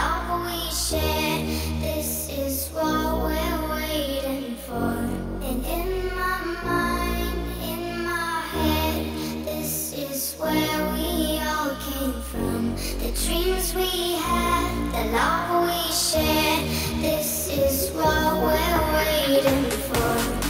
love we share. This is what we're waiting for. And in my mind, in my head, this is where we all came from. The dreams we had, the love we shared. This is what we're waiting for.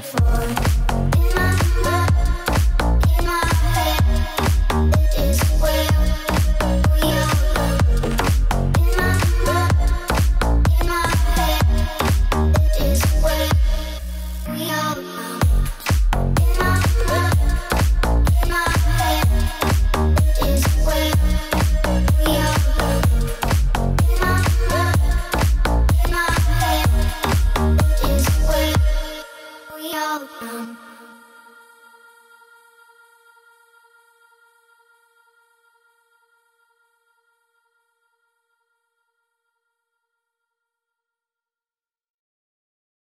fun.